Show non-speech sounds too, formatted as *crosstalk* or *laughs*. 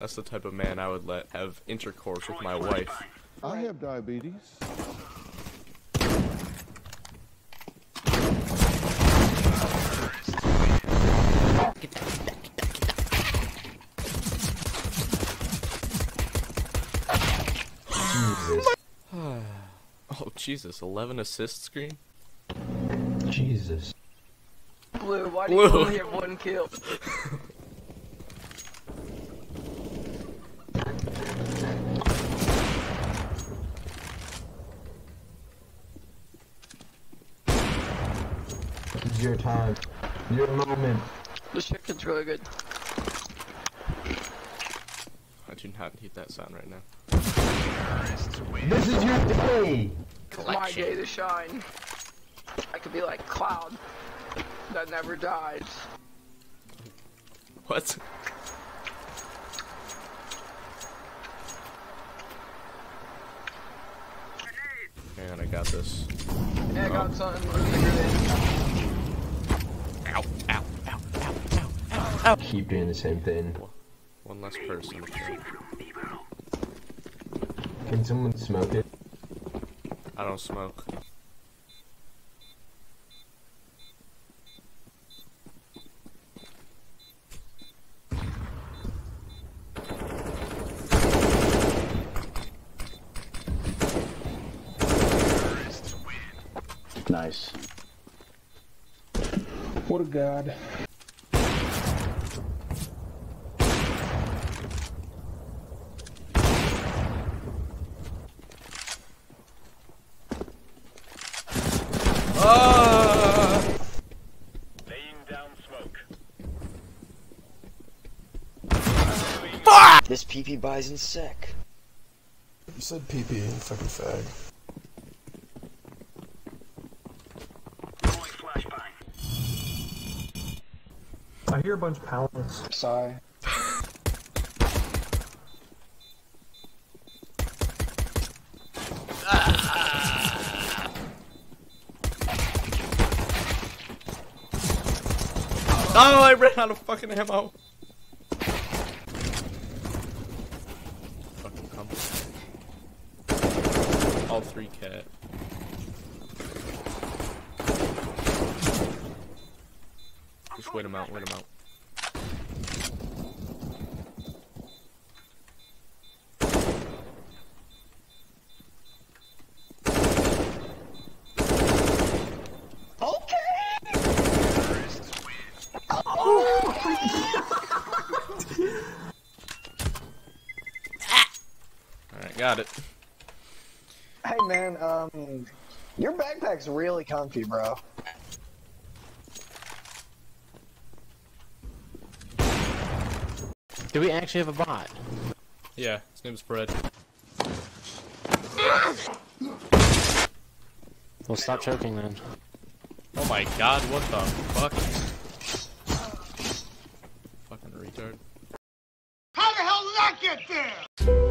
That's the type of man I would let have intercourse with my wife. I have diabetes. *sighs* Oh Jesus, 11 assist screen? Jesus. Blue, why do Blue. you only have one kill? *laughs* It's your time. Your moment. This chicken's really good. I do not need that sound right now. This is your day! It's my day to shine. I could be like Cloud that never dies. What? Man, I got this. Yeah, I got Oh. something. Where's the grenade? Ow, ow, ow, ow, ow, ow. Keep doing the same thing. One less person. Can someone smoke it? I don't smoke. Nice. What a god. Ah! Laying. This PP-Bizon sec. You said PP, you fucking fag. I hear a bunch of pallets. Sigh. Ah. Oh, I ran out of fucking ammo. Fucking come. All three cat. Just wait him out, wait him out. *laughs* Alright, got it. Hey man, um, your backpack's really comfy, bro. Do we actually have a bot? Yeah, his name's Fred. Well, stop choking then. Oh my god, what the fuck? Fucking retard. How the hell did I get there?